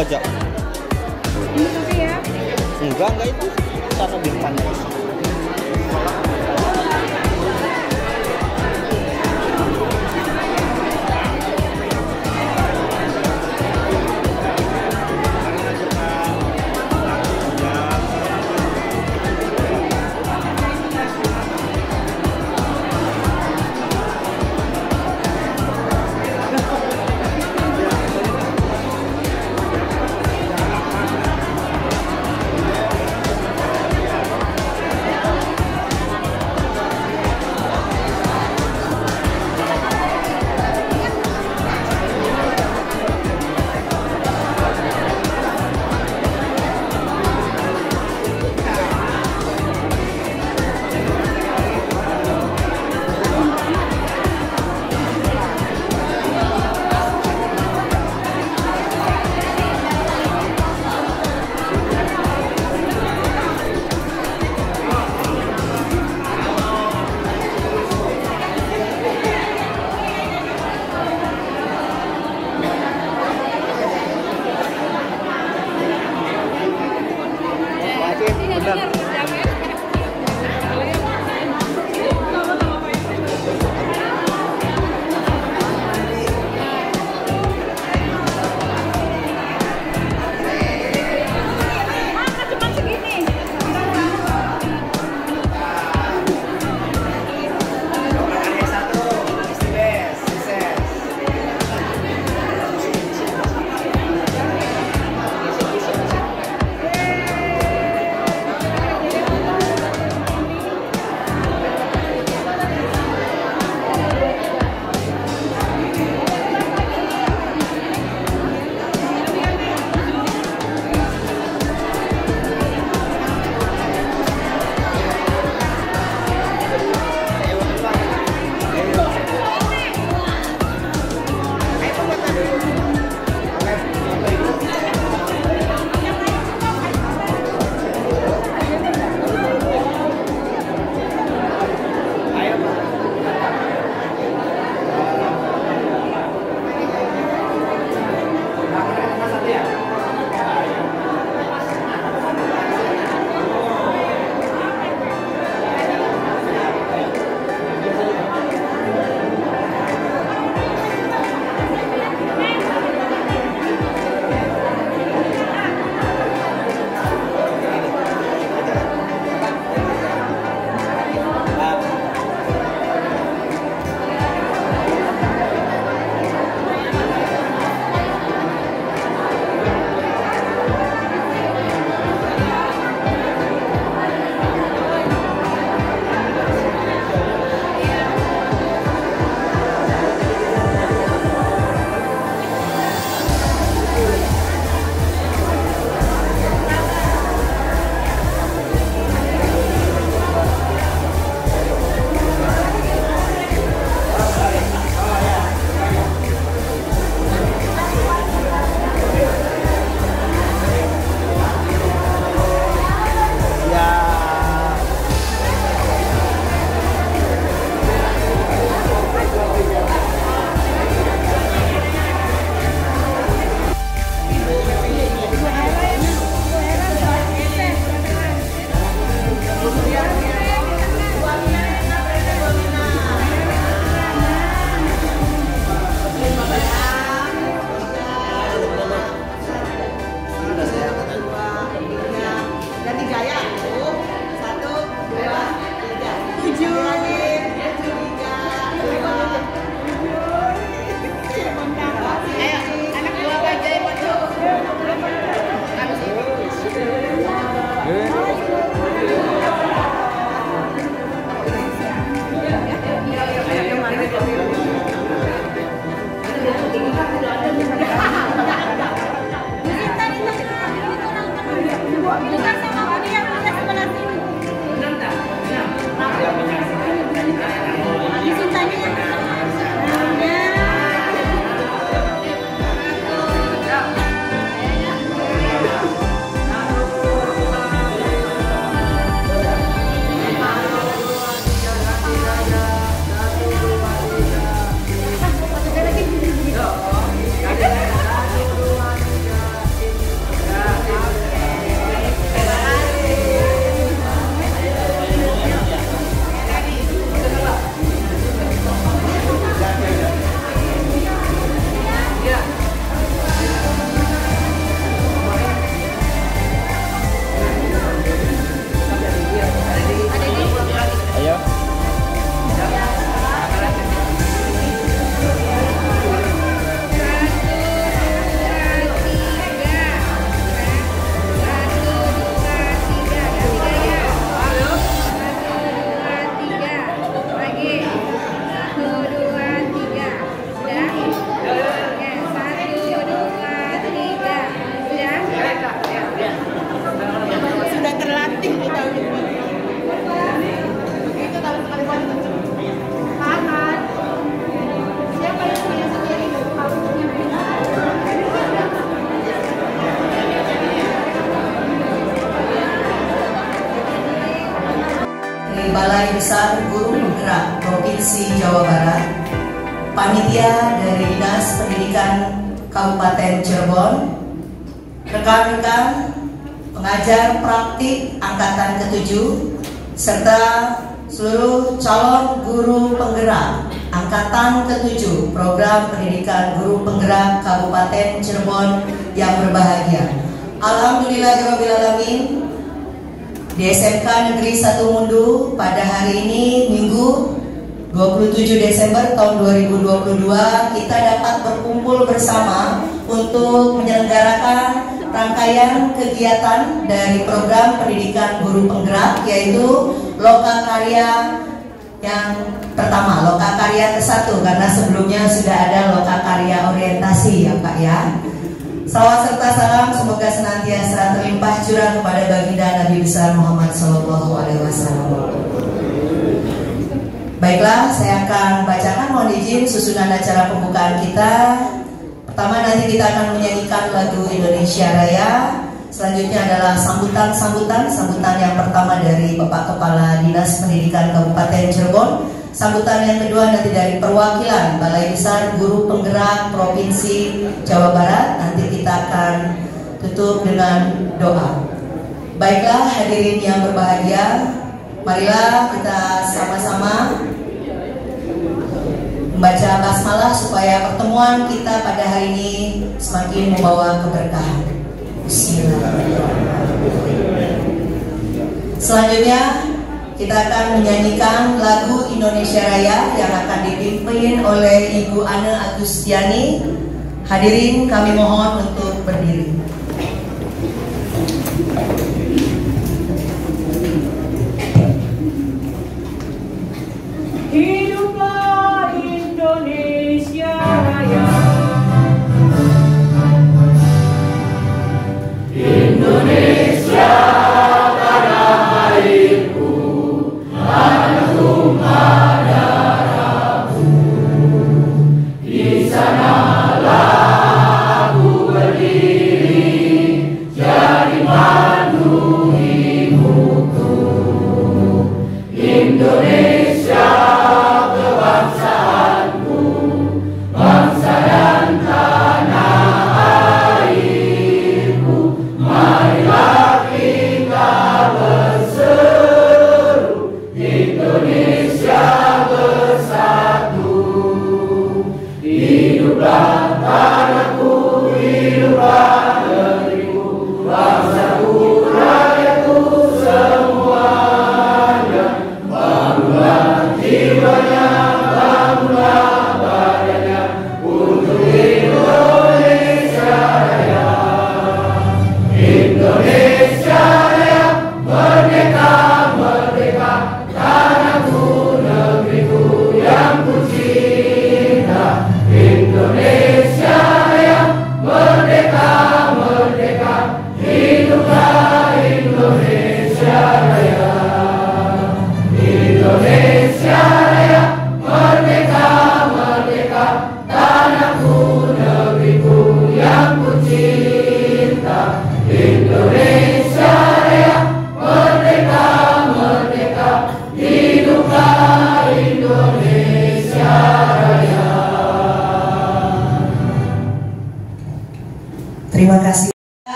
pojok Ini ya. enggak enggak itu. Sana di depan Besar Guru Penggerak Provinsi Jawa Barat, panitia dari Dinas Pendidikan Kabupaten Cirebon, rekan-rekan pengajar praktik angkatan ke-7 serta seluruh calon guru penggerak angkatan ke-7 program pendidikan guru penggerak Kabupaten Cirebon yang berbahagia. Alhamdulillahirrahmanirrahim di SMK Negeri 1 Mundu pada hari ini Minggu 27 Desember tahun 2022 kita dapat berkumpul bersama untuk menyelenggarakan rangkaian kegiatan dari program pendidikan guru penggerak yaitu Loka Karya yang pertama Loka Karya ke satu karena sebelumnya sudah ada Loka Karya orientasi ya Pak ya. Salawat serta salam semoga senantiasa terlimpah curah kepada baginda Nabi besar Muhammad Shallallahu Alaihi Wasallam. Baiklah, saya akan bacakan mohon izin susunan acara pembukaan kita. Pertama nanti kita akan menyanyikan lagu Indonesia Raya. Selanjutnya adalah sambutan-sambutan, sambutan yang pertama dari Bapak Kepala Dinas Pendidikan Kabupaten Cirebon. Sambutan yang kedua nanti dari perwakilan Balai Besar Guru Penggerak Provinsi Jawa Barat. Nanti kita akan tutup dengan doa. Baiklah hadirin yang berbahagia, marilah kita sama-sama membaca basmalah supaya pertemuan kita pada hari ini semakin membawa keberkahan. Selanjutnya kita akan menyanyikan lagu Indonesia Raya yang akan dipimpin oleh Ibu Ana Agustiani. Hadirin kami mohon untuk berdiri. Hiduplah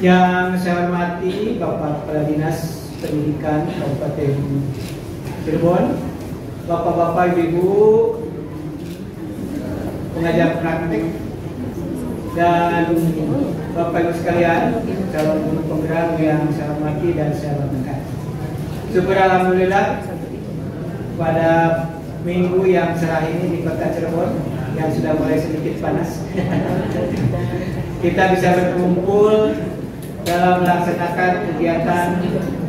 Yang saya hormati Bapak Kepala Dinas Pendidikan Kabupaten Cirebon, Bapak-bapak, Ibu, pengajar praktik dan Bapak Ibu sekalian, calon guru penggerak yang saya hormati dan saya banggakan. Syukur Alhamdulillah pada minggu yang cerah ini di kota Cirebon yang sudah mulai sedikit panas kita bisa berkumpul dalam melaksanakan kegiatan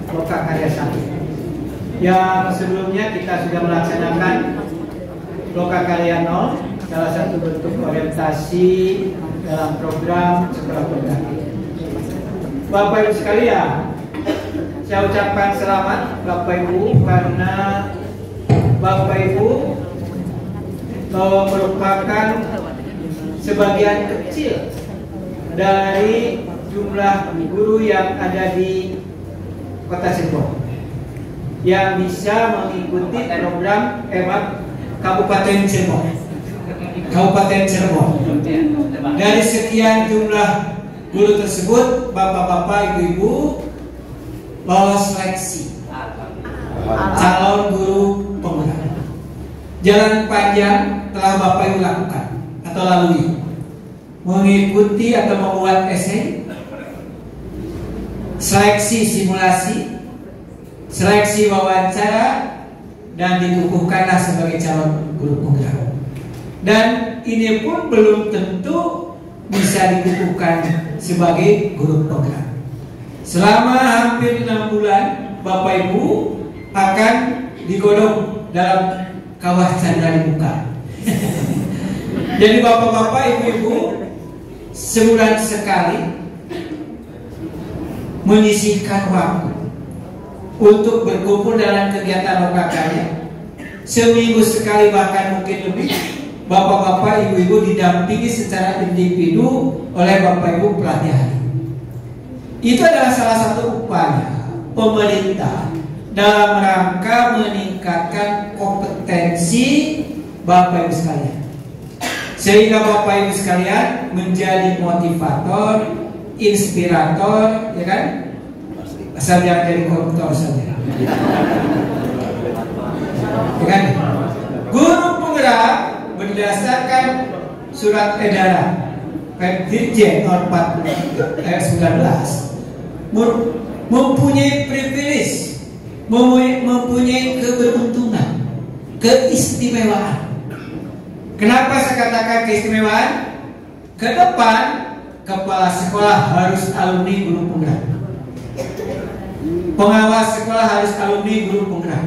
Loka Karya Sakti yang sebelumnya kita sudah melaksanakan Loka Karya Nol salah satu bentuk orientasi dalam program sekolah pengganti Bapak Ibu sekalian saya ucapkan selamat Bapak Ibu karena Bapak Ibu merupakan sebagian kecil dari jumlah guru yang ada di Kota Cirebon yang bisa mengikuti program EMAT Kabupaten Cirebon. Kabupaten Cirebon. Dari sekian jumlah guru tersebut, bapak-bapak, ibu-ibu lolos seleksi calon guru penggerak. Jalan panjang telah bapak ibu lakukan atau lalui mengikuti atau membuat esai, seleksi simulasi, seleksi wawancara, dan dikukuhkanlah sebagai calon guru penggerak. Dan ini pun belum tentu bisa dikukuhkan sebagai guru penggerak. Selama hampir enam bulan, Bapak Ibu akan digodok dalam kawah candra di muka. Jadi bapak-bapak, ibu-ibu sebulan sekali menyisihkan waktu untuk berkumpul dalam kegiatan lokakarya. Seminggu sekali bahkan mungkin lebih bapak-bapak, ibu-ibu didampingi secara individu oleh bapak ibu pelatih. Itu adalah salah satu upaya pemerintah dalam rangka meningkatkan kompetensi Bapak Ibu sekalian. Sehingga Bapak Ibu sekalian menjadi motivator, inspirator, ya kan? Asal jangan jadi koruptor saja. Ya kan? Guru penggerak berdasarkan surat edaran Dirjen nomor 40 ayat 19 mempunyai privilege, mempunyai keberuntungan, keistimewaan. Kenapa saya katakan keistimewaan? Ke depan kepala sekolah harus alumni guru penggerak. Pengawas sekolah harus alumni guru penggerak.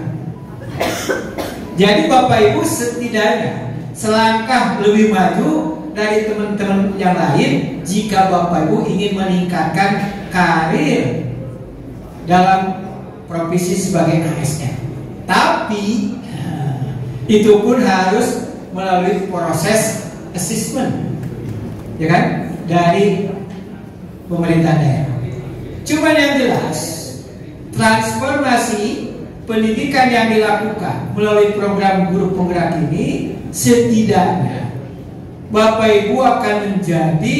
Jadi Bapak Ibu setidaknya selangkah lebih maju dari teman-teman yang lain jika Bapak Ibu ingin meningkatkan karir dalam profesi sebagai ASN. Tapi itu pun harus melalui proses assessment, ya kan, dari pemerintah daerah. Cuma yang jelas transformasi pendidikan yang dilakukan melalui program guru penggerak ini setidaknya Bapak Ibu akan menjadi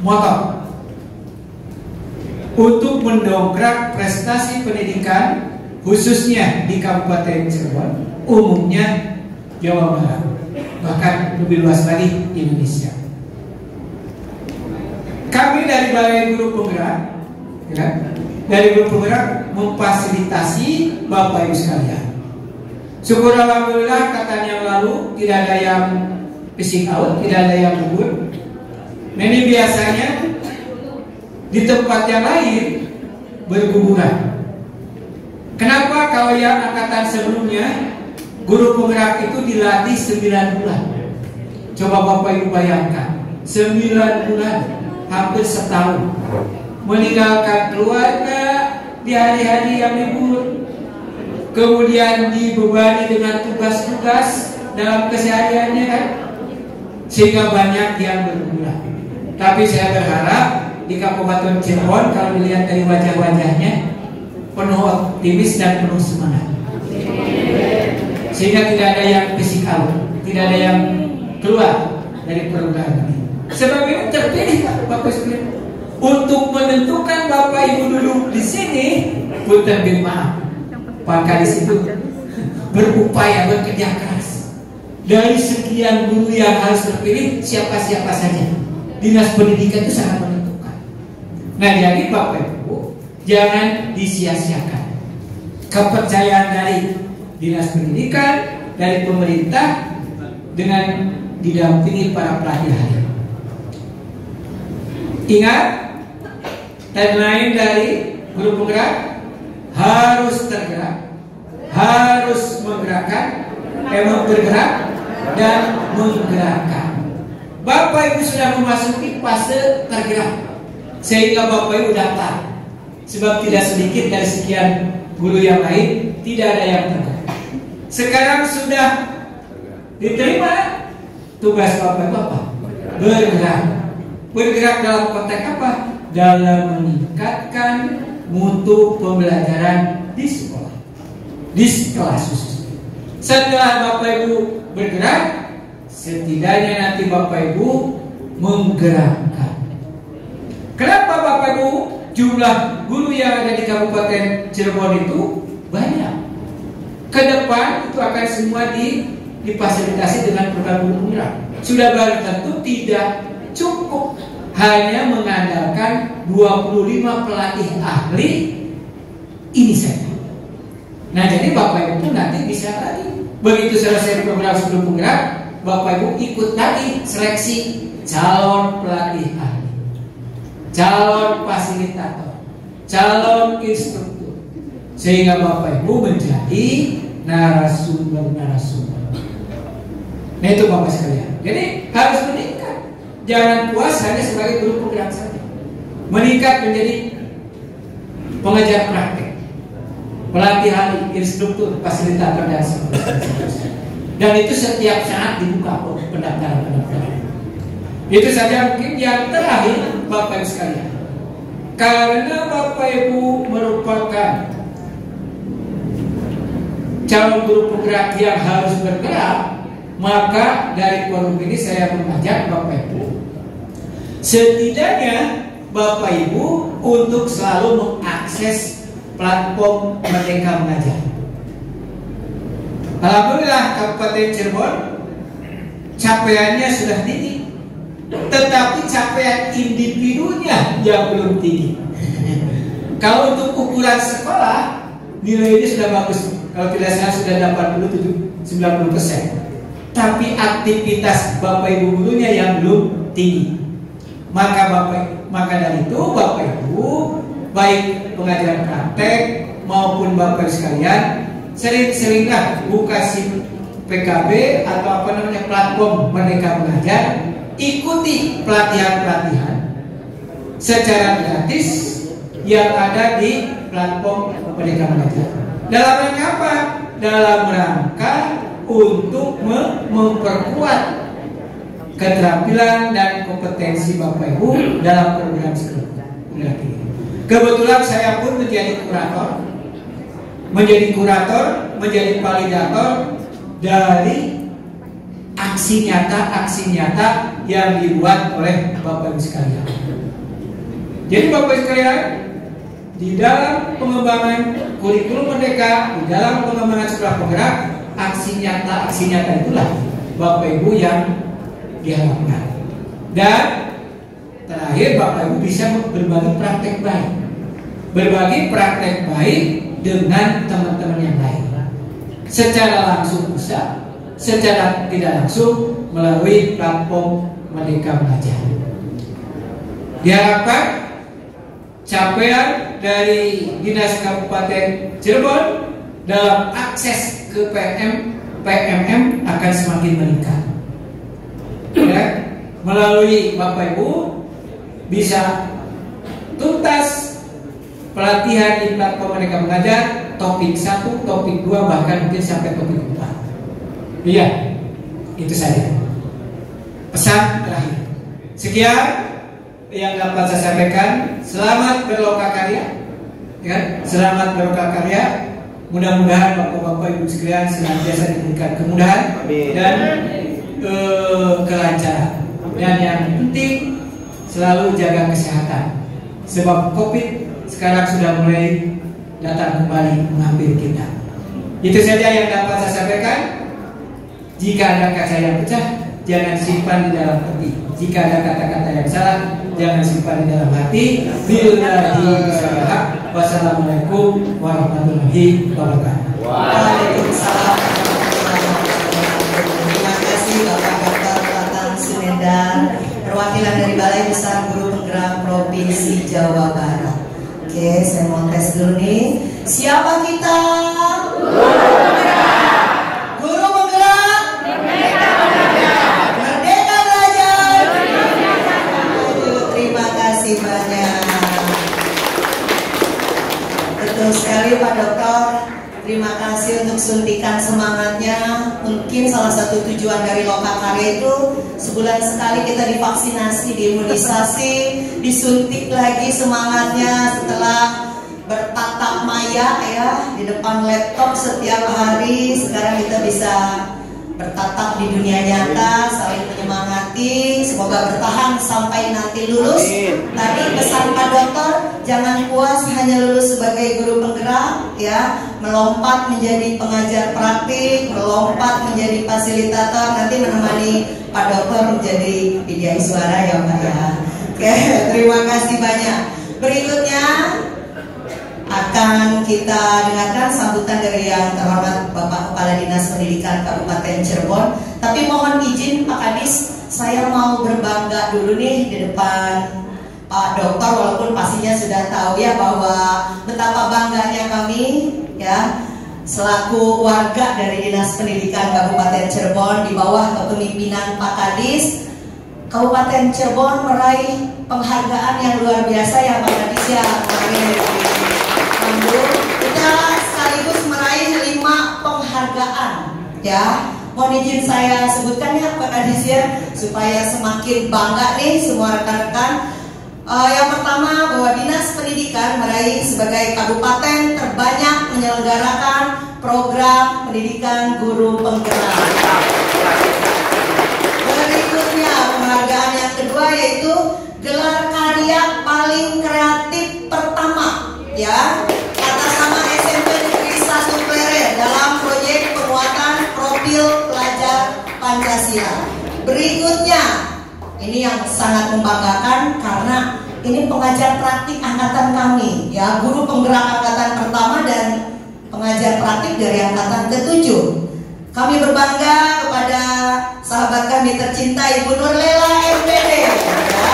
motor untuk mendongkrak prestasi pendidikan khususnya di Kabupaten Cirebon, umumnya Jawa Barat, bahkan lebih luas lagi Indonesia. Kami dari Balai Guru Penggerak, ya, dari Guru Penggerak memfasilitasi Bapak Ibu sekalian. Syukur Alhamdulillah katanya lalu tidak ada yang fishing out, tidak ada yang gugur. Nah, ini biasanya di tempat yang lain berguguran. Kenapa kalau yang angkatan sebelumnya guru penggerak itu dilatih 9 bulan? Coba Bapak Ibu bayangkan, 9 bulan, hampir setahun. Meninggalkan keluarga di hari-hari yang libur. Kemudian dibebani dengan tugas-tugas dalam kesehariannya kan. Sehingga banyak yang berguguran. Tapi saya berharap di Kabupaten Cirebon kalau dilihat dari wajah-wajahnya penuh optimis dan penuh semangat. Sehingga tidak ada yang fisikal, tidak ada yang keluar dari ini. Sebab itu terpilih Pak Bapak sekalian untuk menentukan Bapak Ibu duduk di sini, pun terbilang maaf. Pak Kadis itu berupaya bekerja keras. Dari sekian guru yang harus terpilih, siapa-siapa saja. Dinas pendidikan itu sangat menentukan. Nah jadi Bapak Ibu jangan disia-siakan. kepercayaan dari dinas pendidikan, dari pemerintah dengan didampingi para pelatih hari. Ingat, tagline dari guru penggerak harus tergerak, harus menggerakkan, emang bergerak dan menggerakkan. Bapak Ibu sudah memasuki fase tergerak, sehingga Bapak Ibu daftar. Sebab tidak sedikit dari sekian guru yang lain tidak ada yang tergerak. Sekarang sudah diterima tugas Bapak Ibu apa? Bergerak. Bergerak dalam konteks apa? Dalam meningkatkan mutu pembelajaran di sekolah, di kelas khusus. Setelah Bapak Ibu bergerak, setidaknya nanti Bapak Ibu menggerakkan. Kenapa Bapak Ibu jumlah guru yang ada di Kabupaten Cirebon itu banyak? Ke depan itu akan semua di, difasilitasi dengan program guru. Sudah barang tentu tidak cukup hanya mengandalkan 25 pelatih ahli ini saja. Nah jadi Bapak Ibu nanti bisa lagi begitu selesai program sebelum penggerak, Bapak Ibu ikut tadi seleksi calon pelatih ahli, calon fasilitator, calon instruktur, sehingga Bapak Ibu menjadi narasumber-narasumber. Nah itu Bapak sekalian. Jadi harus meningkat. Jangan puas hanya sebagai guru penggerak saja. Meningkat menjadi pengajar praktek, pelatih ahli, instruktur, fasilitator dan. Dan itu setiap saat dibuka pendaftaran-pendaftaran. Itu saja mungkin yang terakhir Bapak Ibu sekalian. Karena Bapak Ibu merupakan calon guru penggerak yang harus bergerak, maka dari forum ini saya mengajak Bapak Ibu setidaknya Bapak Ibu untuk selalu mengakses platform Merdeka Mengajar. Alhamdulillah Kabupaten Cirebon capaiannya sudah tinggi, tetapi capaian individunya yang belum tinggi. Kalau untuk ukuran sekolah nilai ini sudah bagus, kalau tidak salah sudah 87 90 persen. Tapi aktivitas Bapak Ibu gurunya yang belum tinggi. Maka Bapak maka dari itu Bapak Ibu baik pengajaran praktek maupun Bapak sekalian sering-seringlah buka SIM PKB atau apa namanya platform Merdeka Mengajar ikuti pelatihan-pelatihan secara gratis yang ada di platform Merdeka Mengajar. Dalam rangka apa? Dalam rangka untuk memperkuat keterampilan dan kompetensi Bapak Ibu dalam program sekolah. Kebetulan saya pun menjadi kurator, menjadi kurator, menjadi validator dari aksi nyata aksi nyata yang dibuat oleh Bapak Ibu sekalian. Jadi Bapak Ibu sekalian, di dalam pengembangan kurikulum merdeka, di dalam pengembangan sekolah penggerak, aksi nyata aksi nyata itulah Bapak Ibu yang diharapkan. Dan terakhir Bapak Ibu bisa berbagi praktek baik. Berbagi praktek baik dengan teman-teman yang lain. Secara langsung bisa, secara tidak langsung melalui platform Merdeka Belajar. Diharapkan capaian dari Dinas Kabupaten Cirebon dalam akses ke PM PMM akan semakin meningkat. Melalui Bapak Ibu bisa tuntas pelatihan di platform mereka mengajar topik satu, topik dua bahkan mungkin sampai topik empat. Iya, itu saja. Pesan terakhir. Sekian yang dapat saya sampaikan. Selamat berlokakarya. Ya, selamat berlokakarya. Mudah-mudahan bapak-bapak ibu sekalian senantiasa diberikan kemudahan dan eh, kelancaran. Dan yang penting selalu jaga kesehatan. Sebab COVID sekarang sudah mulai datang kembali mengambil kita. Itu saja yang dapat saya sampaikan. Jika ada kaca yang pecah, jangan simpan di dalam hati. Jika ada kata-kata yang salah, jangan simpan di dalam hati. Billahi bismillah. Wassalamualaikum warahmatullahi wabarakatuh. Waalaikumsalam Perwakilan dari Balai Besar Guru Penggerak Provinsi Jawa Barat Oke, saya mau tes dulu nih Siapa kita? Guru Penggerak Merdeka Belajar Aduh, Terima kasih banyak Betul sekali Pak Dokter. Terima kasih untuk suntikan semangatnya. Mungkin salah satu tujuan dari Lokakarya itu sebulan sekali kita divaksinasi, diimunisasi, disuntik lagi semangatnya setelah bertatap maya ya di depan laptop setiap hari. Sekarang kita bisa bertatap di dunia nyata, saling menyemangati. Semoga bertahan sampai nanti lulus. Amin. Tadi pesan Pak Dokter, jangan puas hanya lulus sebagai guru penggerak, ya, melompat menjadi pengajar praktik, melompat menjadi fasilitator, nanti menemani Pak Dokter menjadi media suara ya Pak ya. Oke, terima kasih banyak. Berikutnya akan kita dengarkan sambutan dari yang terhormat Bapak Kepala Dinas Pendidikan Kabupaten Cirebon. Tapi mohon izin Pak Kadis, saya mau berbangga dulu nih di depan Pak Dokter walaupun pastinya sudah tahu ya bahwa betapa bangganya kami ya selaku warga dari Dinas Pendidikan Kabupaten Cirebon di bawah kepemimpinan Pak Kadis Kabupaten Cirebon meraih penghargaan yang luar biasa ya Pak Kadis ya kemarin Lalu kita sekaligus meraih lima penghargaan ya. Mohon izin saya sebutkan ya Pak Kadis ya supaya semakin bangga nih semua rekan-rekan. Eh, yang pertama bahwa Dinas Pendidikan meraih sebagai kabupaten terbanyak menyelenggarakan program pendidikan guru penggerak. Berikutnya penghargaan yang kedua yaitu gelar karya paling kreatif pertama ya atas nama SMP Negeri 1 Pleret dalam proyek penguatan profil pelajar Pancasila. Berikutnya ini yang sangat membanggakan karena ini pengajar praktik angkatan kami ya guru penggerak angkatan pertama dan pengajar praktik dari angkatan ketujuh. Kami berbangga kepada sahabat kami tercinta Ibu Nurlela MPD ya,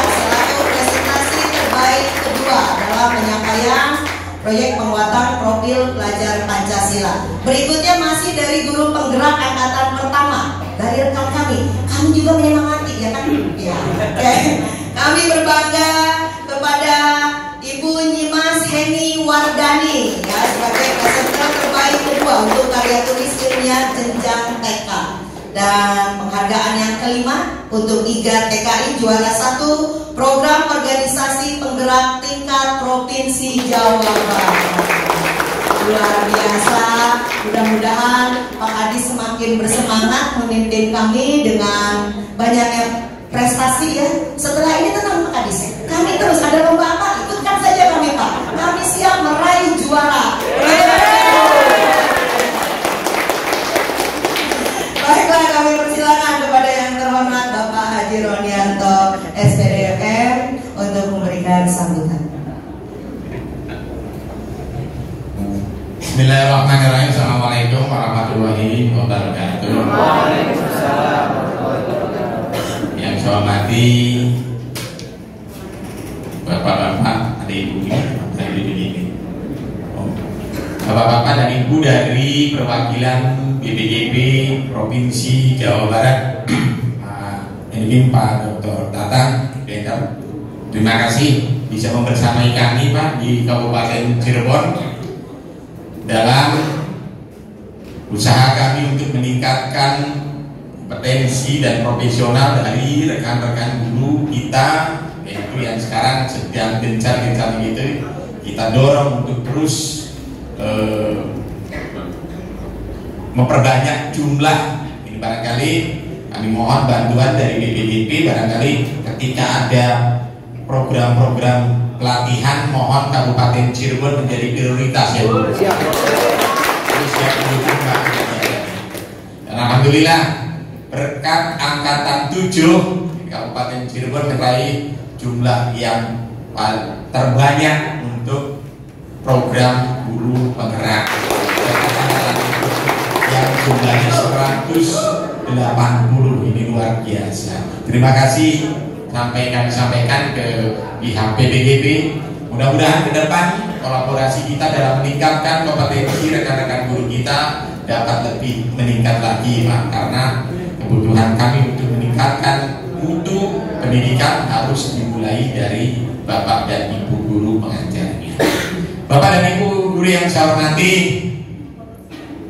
selaku presentasi terbaik kedua dalam penyampaian proyek penguatan profil pelajar Pancasila. Berikutnya masih dari guru penggerak angkatan pertama dari rekan kami. Kami juga menyemangati ya kan? Ya. Kami berbangga kepada Ibu Nyimas Heni Wardani ya sebagai peserta terbaik kedua untuk karya tulis ilmiah jenjang TK dan penghargaan yang kelima untuk IGA TKI juara satu program organisasi penggerak tingkat provinsi Jawa Barat. Luar biasa. Mudah-mudahan Pak Adi semakin bersemangat memimpin kami dengan banyaknya prestasi ya. Setelah ini tenang Pak Adi. Kami terus ada lomba apa? Ikutkan saja kami Pak. Kami siap meraih juara. Baiklah kami persilakan kepada yang terhormat Haji Ronianto SPDFM untuk memberikan sambutan. Bismillahirrahmanirrahim. Assalamualaikum warahmatullahi wabarakatuh. Yang saya hormati Bapak-bapak, ada ibu ini, ibu ini. Oh. Bapak-bapak dan ibu dari perwakilan BPJP Provinsi Jawa Barat. Ini Pak Dr. Tatang. Terima kasih bisa membersamai kami Pak di Kabupaten Cirebon dalam usaha kami untuk meningkatkan kompetensi dan profesional dari rekan-rekan guru kita yaitu yang sekarang sedang gencar-gencar gitu kita dorong untuk terus eh, memperbanyak jumlah ini barangkali kami mohon bantuan dari BPJP barangkali ketika ada program-program pelatihan mohon Kabupaten Cirebon menjadi prioritas ya Bu. Siap mendukung Pak. Dan Alhamdulillah berkat angkatan 7 Kabupaten Cirebon meraih jumlah yang terbanyak untuk program guru penggerak yang jumlahnya 180 ini luar biasa. Terima kasih sampai kami sampaikan ke pihak PBGP. Mudah-mudahan ke depan kolaborasi kita dalam meningkatkan kompetensi rekan-rekan guru kita dapat lebih meningkat lagi, Pak. Karena kebutuhan kami untuk meningkatkan mutu pendidikan harus dimulai dari Bapak dan Ibu guru pengajarnya. Bapak dan Ibu guru yang saya hormati,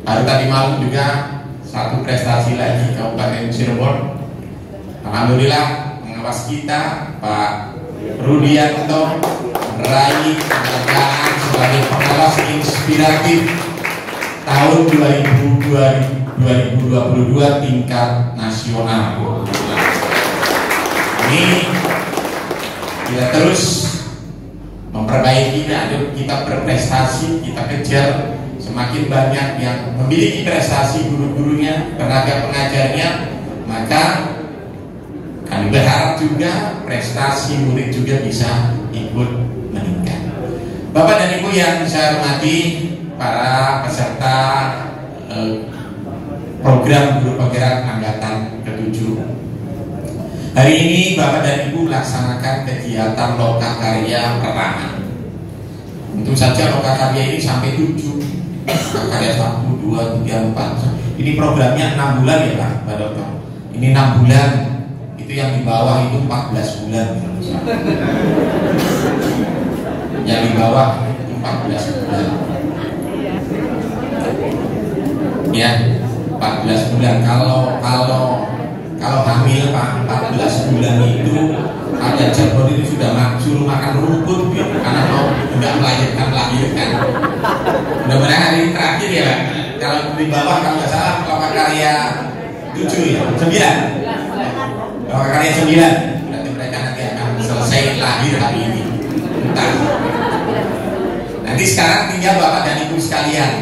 baru tadi malam juga satu prestasi lagi Kabupaten Cirebon. Alhamdulillah pengawas kita Pak Rudianto meraih penghargaan sebagai pengawas inspiratif tahun 2022 tingkat nasional. Ini kita terus memperbaiki kita berprestasi, kita kejar semakin banyak yang memiliki prestasi guru-gurunya, tenaga pengajarnya, maka kami berharap juga prestasi murid juga bisa ikut meningkat. Bapak dan Ibu yang saya hormati, para peserta eh, program guru penggerak angkatan ketujuh. Hari ini Bapak dan Ibu melaksanakan kegiatan loka karya pertama. Tentu saja loka karya ini sampai tujuh. Loka karya satu, dua, tiga, empat. Ini programnya enam bulan ya Pak, Pak Dokter. Ini enam bulan. Itu yang di bawah itu 14 bulan. Yang di bawah itu 14 bulan. Ya, 14 bulan. Kalau kalau kalau hamil Pak 14 bulan itu ada Cirebon itu sudah suruh makan rumput ya, karena mau nggak melahirkan melahirkan. Mudah-mudahan hari ini terakhir ya. Kalau di bawah kalau nggak salah kalau karya tujuh ya sembilan. Kalau karya sembilan berarti mereka nanti akan selesai lahir hari ini. Entah. Nanti sekarang tinggal Bapak dan Ibu sekalian.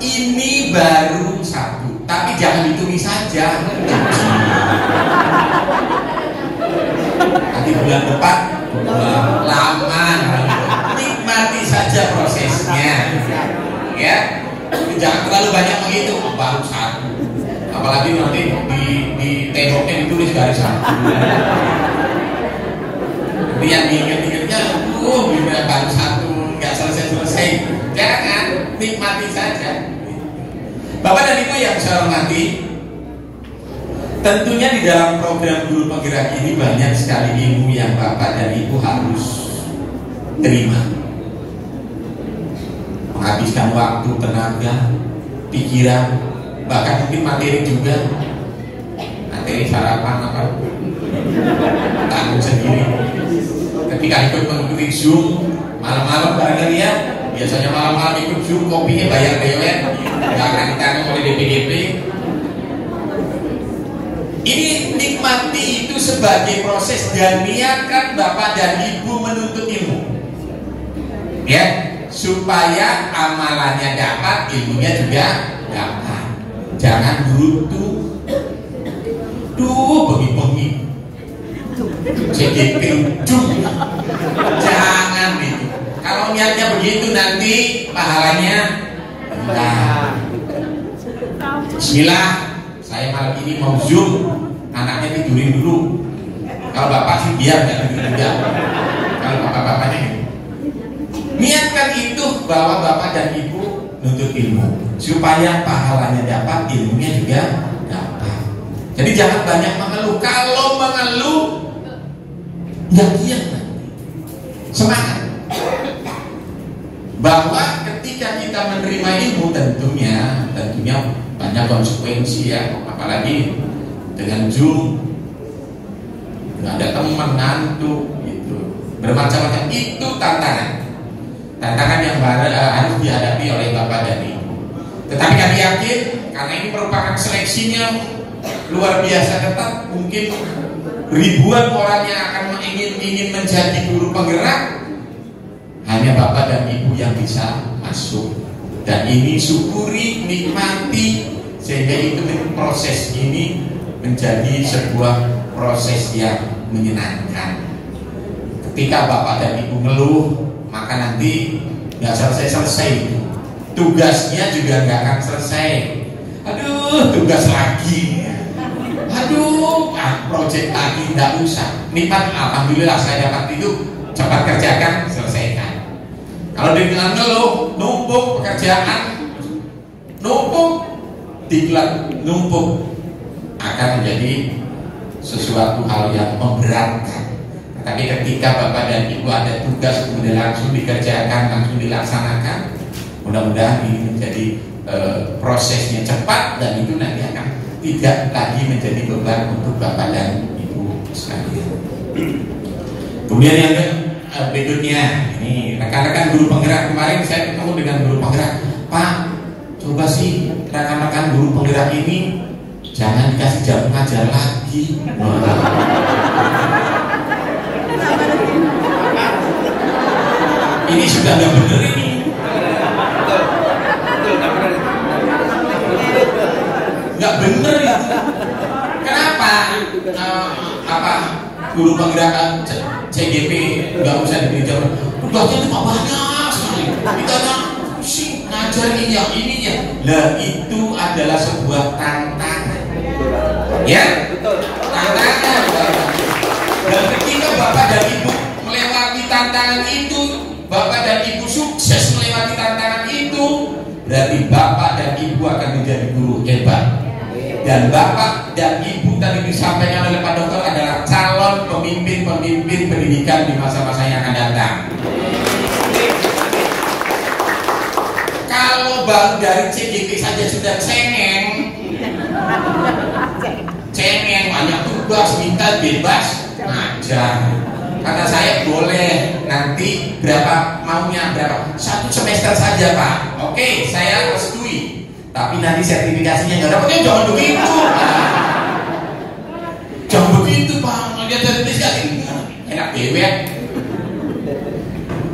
Ini baru satu, tapi jangan ditulis saja. Nanti bulan depan lama, nikmati saja prosesnya, ya. Jangan terlalu banyak menghitung, baru satu. Apalagi nanti di, di temboknya ditulis dari satu. Nanti yang diingat-ingatnya, uh, gimana baru satu, nggak selesai-selesai. Jangan, nikmati saja. Bapak dan Ibu yang saya hormati, tentunya di dalam program guru penggerak ini banyak sekali ilmu yang Bapak dan Ibu harus terima. Menghabiskan waktu, tenaga, pikiran, bahkan mungkin materi juga. Materi sarapan apa? Tanggung sendiri. Ketika ikut mengikuti Zoom, malam-malam barangkali ya, biasanya malam-malam ikut Zoom, kopinya bayar BUMN, nggak akan ditanggung oleh DPGP. Ini nikmati itu sebagai proses dan niatkan Bapak dan Ibu menuntut ilmu. Ya, supaya amalannya dapat, ilmunya juga dapat. Jangan beruntung. Duh, bengi-bengi. Ujung. Jangan itu. Kalau niatnya begitu nanti pahalanya enggak. Bismillah, saya malam ini mau zoom, anaknya tidurin dulu. Kalau bapak sih biar nggak tidur juga. Kalau bapak-bapaknya gitu. Niatkan itu bahwa bapak dan ibu nuntut ilmu supaya pahalanya dapat, ilmunya juga dapat. Jadi jangan banyak mengeluh. Kalau mengeluh, ya nanti. Semangat bahwa ketika kita menerima ilmu tentunya tentunya banyak konsekuensi ya apalagi dengan zoom. Nggak ada teman ngantuk gitu. Bermacam-macam itu tantangan. Tantangan yang eh, harus dihadapi oleh bapak dan ibu. Tetapi kami yakin karena ini merupakan seleksinya luar biasa ketat mungkin ribuan orang yang akan ingin ingin menjadi guru penggerak hanya bapak dan ibu yang bisa masuk dan ini syukuri nikmati sehingga itu proses ini menjadi sebuah proses yang menyenangkan. Ketika bapak dan ibu ngeluh, maka nanti nggak selesai-selesai. Tugasnya juga nggak akan selesai. Aduh, tugas lagi. Aduh, ah, project lagi nggak usah. Nikmat, alhamdulillah saya dapat itu cepat kerjakan, selesaikan. Kalau dengan ngeluh, numpuk pekerjaan, numpuk, diklat numpuk akan menjadi sesuatu hal yang memberatkan. Tapi ketika bapak dan ibu ada tugas kemudian langsung dikerjakan, langsung dilaksanakan, mudah-mudahan ini menjadi e, prosesnya cepat dan itu nanti akan tidak lagi menjadi beban untuk bapak dan ibu sekalian. Kemudian yang berikutnya, ini rekan-rekan guru penggerak kemarin saya ketemu dengan guru penggerak, Pak, coba sih rekan-rekan guru penggerak ini jangan dikasih jam ngajar lagi. ini sudah nggak bener ini. Nggak bener itu. Kenapa? Eh, apa guru penggerak C- CGP nggak usah diberitahu? Tugasnya cuma banyak sekali. Kita kan sih ngajar ini yang ininya. Lah itu adalah sebuah tantangan. Ya, tantangan. Dan ketika bapak dan ibu melewati tantangan itu, bapak dan ibu sukses melewati tantangan itu, berarti bapak dan ibu akan menjadi guru hebat. Dan bapak dan ibu tadi disampaikan oleh Pak Dokter calon pemimpin-pemimpin pendidikan di masa-masa yang akan datang. Kalau baru dari CGP saja sudah cengeng, cengeng banyak tugas minta bebas ngajar. Kata saya boleh nanti berapa maunya berapa satu semester saja pak. Oke saya restui. Tapi nanti sertifikasinya nggak dapat ya jangan begitu. Nah, jangan begitu pak. Lihat sertifikasi enak dewe.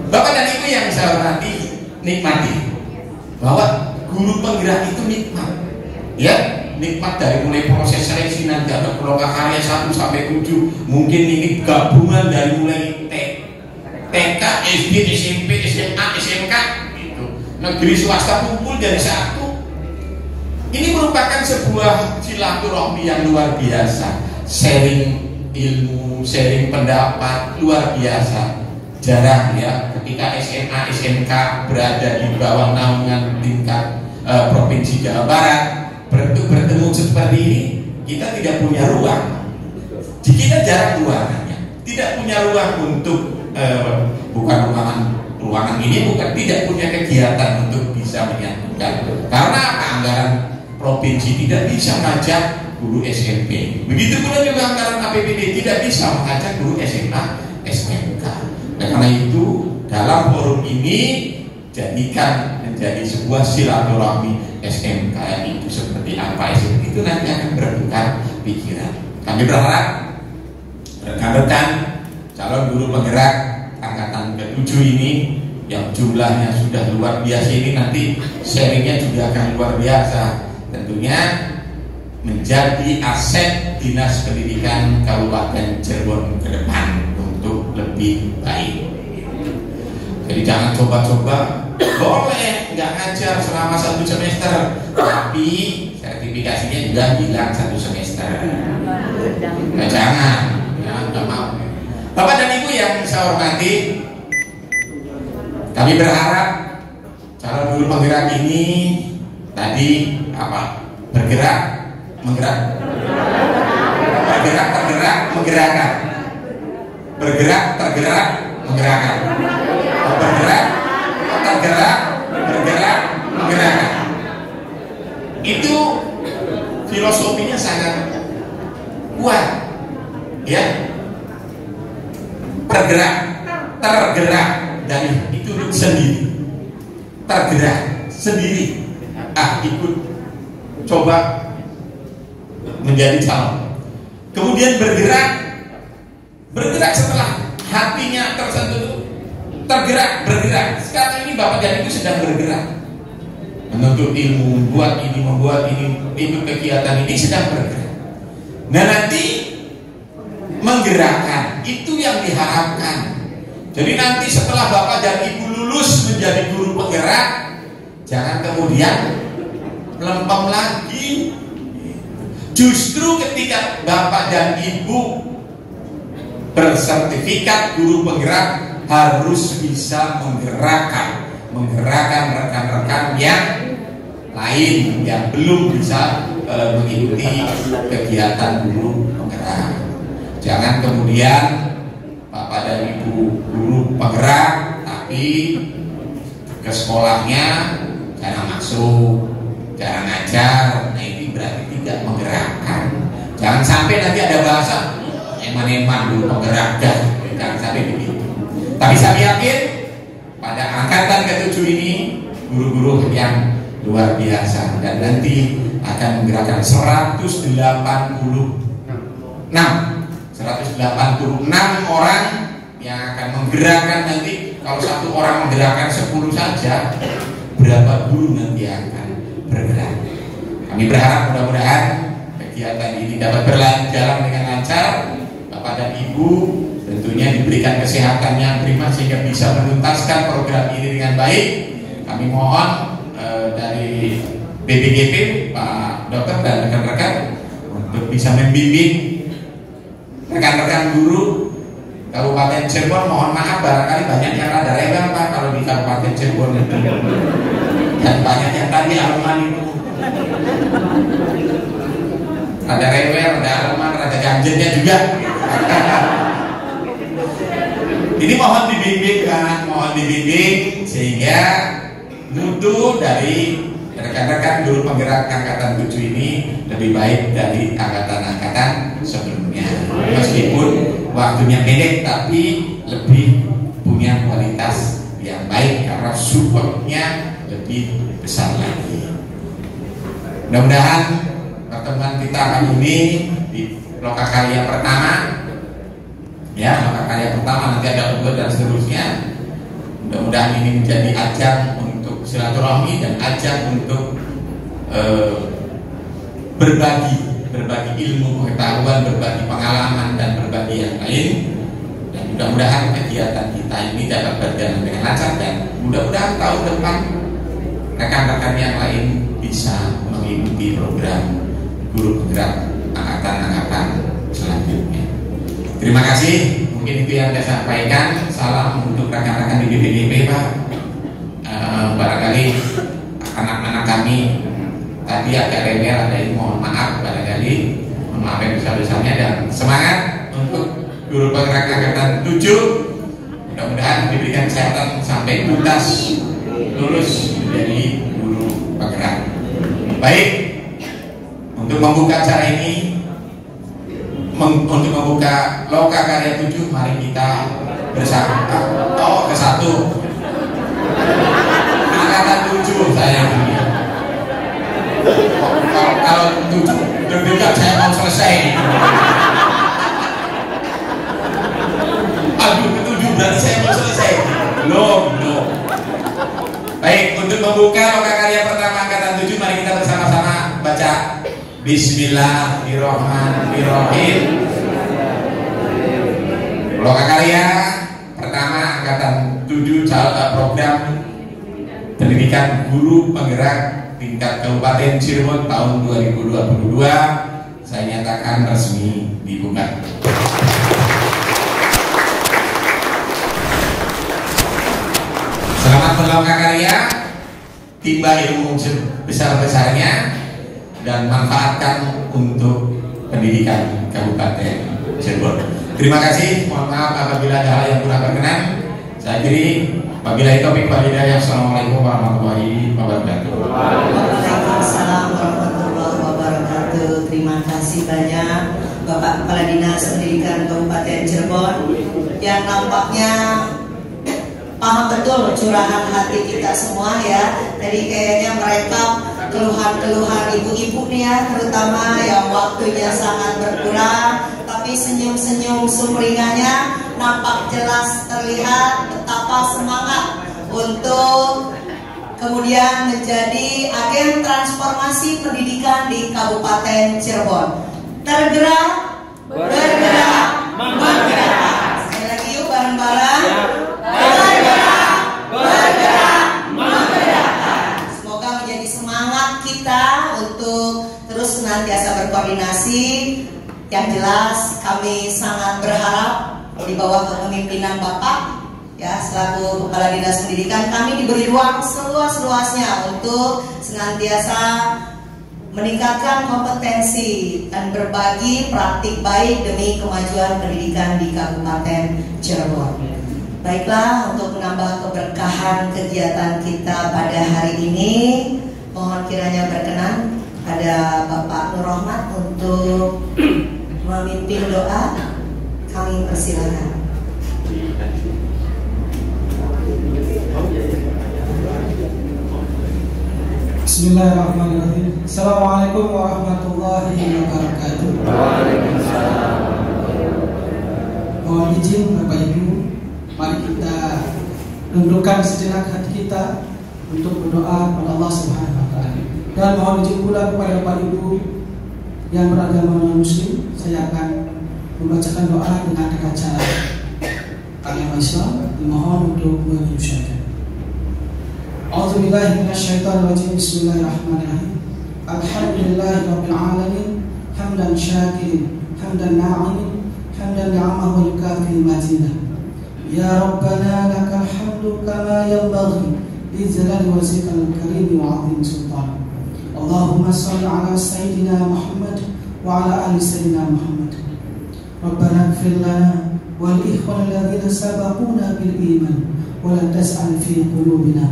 Bapak dan ibu yang saya hormati nikmati. Bahwa guru penggerak itu nikmat. Ya nikmat dari mulai proses seleksi nanti ada kelompok karya 1 sampai 7 mungkin ini gabungan dari mulai T, TK, SD, SMP, SMA, SMK gitu. negeri swasta kumpul dari satu. Ini merupakan sebuah silaturahmi yang luar biasa. Sharing ilmu, sharing pendapat luar biasa. Jarang ya ketika SMA SMK berada di bawah naungan tingkat eh, provinsi Jawa Barat bertemu, bertemu seperti ini kita tidak punya ruang. Kita jarang ruangannya. Tidak punya ruang untuk eh, bukan ruangan ruangan ini bukan tidak punya kegiatan untuk bisa menyatukan. Karena anggaran provinsi tidak bisa mengajak guru SMP begitu pula juga anggaran APBD tidak bisa mengajak guru SMA SMK Nah, karena itu dalam forum ini jadikan menjadi sebuah silaturahmi SMK itu seperti apa? SMK itu nanti akan bertukar pikiran. Kami berharap rekan-rekan calon guru penggerak angkatan ke-7 ini yang jumlahnya sudah luar biasa ini nanti sharingnya juga akan luar biasa. Tentunya menjadi aset dinas pendidikan Kabupaten Cirebon ke depan untuk lebih baik. Jadi jangan coba-coba boleh nggak ngajar selama satu semester, tapi sertifikasinya juga bilang satu semester. Nah, jangan, ya nggak mau. Bapak dan Ibu yang saya hormati, kami berharap calon guru penggerak ini tadi apa bergerak menggerak. Bergerak tergerak menggerakkan. Bergerak tergerak menggerakkan. Bergerak tergerak bergerak menggerakkan. Itu filosofinya sangat kuat ya. Bergerak tergerak. Dari itu sendiri. Tergerak sendiri. Ah ikut. Coba menjadi calon. Kemudian bergerak. Bergerak setelah hatinya tersentuh tergerak bergerak. Sekarang ini bapak dan ibu sedang bergerak. Menuntut ilmu membuat ini membuat ini itu kegiatan ini sedang bergerak. Nah nanti menggerakkan itu yang diharapkan. Jadi nanti setelah bapak dan ibu lulus menjadi guru penggerak, jangan kemudian melempem lagi. Justru ketika bapak dan ibu bersertifikat guru penggerak harus bisa menggerakkan, menggerakkan rekan-rekan yang lain yang belum bisa e, mengikuti kegiatan guru penggerak. Jangan kemudian bapak dan ibu guru penggerak tapi ke sekolahnya jarang masuk, jarang ngajar, nah berarti tidak menggerakkan. Jangan sampai nanti ada bahasa eman-eman dulu penggerak dah, jangan sampai begitu. Tapi saya yakin pada angkatan ke-7 ini guru-guru yang luar biasa. Dan nanti akan menggerakkan 180 Nah, 186 orang yang akan menggerakkan nanti. Kalau satu orang menggerakkan 10 saja berapa guru nanti akan bergerak kami berharap mudah-mudahan kegiatan ini dapat berjalan dengan lancar. Bapak dan Ibu tentunya diberikan kesehatan yang prima sehingga bisa menuntaskan program ini dengan baik. Kami mohon eh, dari BPGP Pak Dokter dan rekan-rekan untuk bisa membimbing rekan-rekan guru Kabupaten Cirebon. Mohon maaf barangkali banyak yang ada rewel Pak kalau di Kabupaten Cirebon. Dan banyak yang tadi alman itu ada rewel, ada alman, ada ganjennya juga. Ini mohon dibimbing kan, mohon dibimbing sehingga mutu dari rekan-rekan guru penggerak angkatan 7 ini lebih baik dari angkatan-angkatan sebelumnya. Meskipun waktunya pendek tapi lebih punya kualitas yang baik karena supportnya lebih besar lagi mudah-mudahan pertemuan kita kali ini di lokakarya pertama ya lokakarya pertama nanti ada kedua dan seterusnya. Mudah-mudahan ini menjadi ajang untuk silaturahmi dan ajang untuk eh, berbagi berbagi ilmu pengetahuan berbagi pengalaman dan berbagi yang lain. Dan mudah-mudahan kegiatan kita ini dapat berjalan dengan lancar dan mudah-mudahan tahun depan rekan-rekan yang lain bisa mengikuti program guru penggerak angkatan-angkatan selanjutnya. Terima kasih. Mungkin itu yang saya sampaikan. Salam untuk rekan-rekan di BPDP Pak. Uh, barangkali anak-anak kami tadi agak rewel ada yang mohon maaf barangkali maaf yang besar-besarnya dan semangat untuk guru penggerak angkatan 7 mudah-mudahan diberikan kesehatan sampai tuntas lulus menjadi guru penggerak baik. Untuk membuka acara ini untuk membuka loka karya 7 mari kita bersama. Oh ke satu. Angkatan 7 saya. Kalau tujuh deg-degan saya mau selesai. Aduh ketujuh berarti saya mau selesai. Belum belum. Baik untuk membuka loka karya pertama angkatan tujuh mari kita bersama-sama baca Bismillahirrahmanirrahim loka karya pertama angkatan tujuh program pendidikan guru penggerak tingkat Kabupaten Cirebon tahun 2022 saya nyatakan resmi dibuka. Selamat berlangkah karya, timba ilmu sebesar-besarnya dan manfaatkan untuk pendidikan Kabupaten Cirebon. Terima kasih, mohon maaf apabila ada hal yang kurang berkenan. Saya kiri Wabillahi taufiq wal hidayah. Assalamualaikum warahmatullahi wabarakatuh. Waalaikumsalam warahmatullahi wabarakatuh. Terima kasih banyak Bapak Kepala Dinas Pendidikan Kabupaten Cirebon yang nampaknya paham betul curahan hati kita semua ya. Tadi kayaknya mereka keluhan-keluhan ibu-ibu nih ya, terutama yang waktunya sangat berkurang, tapi senyum-senyum sumringahnya nampak jelas terlihat betapa semangat untuk kemudian menjadi agen transformasi pendidikan di Kabupaten Cirebon. tergerak, bergerak, menggerakkan. Sekali lagi yuk bareng-bareng. Berkoordinasi. Yang jelas kami sangat berharap di bawah kepemimpinan Bapak ya selaku kepala dinas pendidikan kami diberi ruang seluas-luasnya untuk senantiasa meningkatkan kompetensi dan berbagi praktik baik demi kemajuan pendidikan di Kabupaten Cirebon. Baiklah, untuk menambah keberkahan kegiatan kita pada hari ini, mohon kiranya berkenan pada Bapak Nur Rahmat untuk memimpin doa. Kami persilakan. Bismillahirrahmanirrahim. Assalamualaikum warahmatullahi wabarakatuh. Mohon izin Bapak Ibu, mari kita tundukkan sejenak hati kita untuk berdoa kepada Allah Subhanahu wa taala. Dan mohon izin pula kepada Bapak Ibu yang beragama non muslim, saya akan membacakan doa dengan tata cara agama Islam. Mohon untuk mengucapkan. أعوذ بالله من الشيطان الرجيم بسم الله الرحمن الرحيم الحمد لله رب العالمين حمدا شاكرا حمدا ناعما حمدا نعمه ويكافئ مزيدا يا ربنا لك الحمد كما ينبغي لجلال وجهك الكريم وعظيم سلطانك اللهم صل على سيدنا محمد وعلى آل سيدنا محمد. ربنا اغفر لنا والإخوة الذين سبقونا بالإيمان ولا تسأل في قلوبنا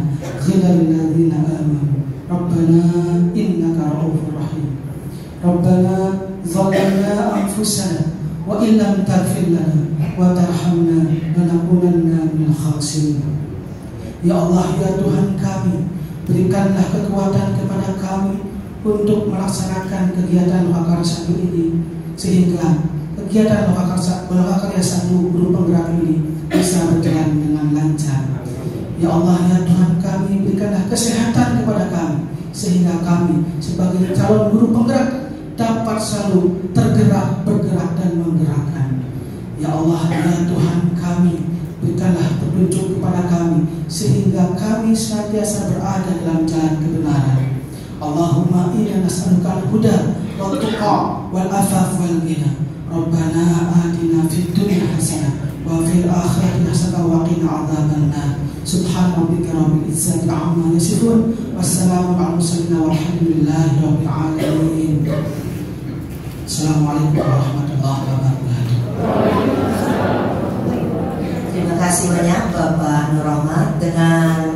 غلا للذين آمنوا. ربنا إنك رؤوف رحيم. ربنا ظلمنا أنفسنا وإن لم تغفر لنا وترحمنا لنكونن من الخاسرين. Ya Allah, ya Tuhan kami, berikanlah kekuatan kepada kami untuk melaksanakan kegiatan Lokakarsa ini sehingga kegiatan Lokakarsa Lokakarya Satu guru penggerak ini bisa berjalan dengan lancar. Ya Allah, ya Tuhan kami, berikanlah kesehatan kepada kami sehingga kami sebagai calon guru penggerak dapat selalu tergerak, bergerak dan menggerakkan. Ya Allah, ya Tuhan kami, berikanlah petunjuk kepada kami sehingga kami senantiasa berada dalam jalan kebenaran. Allahumma inna nas'aluka al-huda wal tuqa wal afaf wal ghina. Rabbana atina fid dunya hasanah wa fil akhirati hasanah wa qina adzabannar. Subhan rabbika rabbil izzati amma yasifun. Wassalamu ala mursalin walhamdulillahi rabbil alamin. Assalamualaikum warahmatullahi wabarakatuh. Terima kasih banyak Rahmat dengan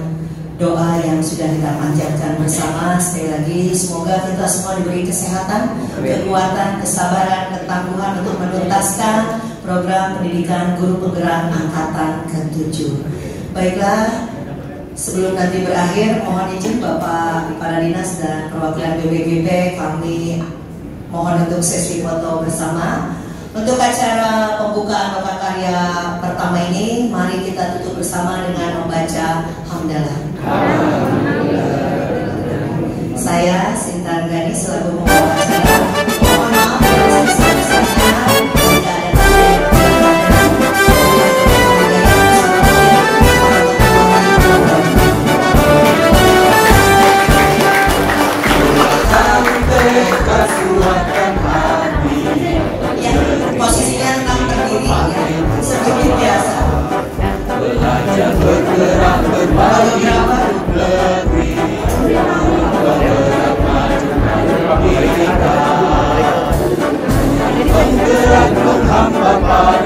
doa yang sudah kita panjatkan bersama sekali lagi semoga kita semua diberi kesehatan, kekuatan, kesabaran, ketangguhan untuk menuntaskan program pendidikan guru penggerak angkatan ke-7. Baiklah, sebelum nanti berakhir mohon izin Bapak Kepala Dinas dan perwakilan BPGP kami mohon untuk sesi foto bersama. Untuk acara pembukaan loka karya pertama ini, mari kita tutup bersama dengan membaca hamdalah. Saya Sinta Gani selaku membawa acara. Penggerak menghamba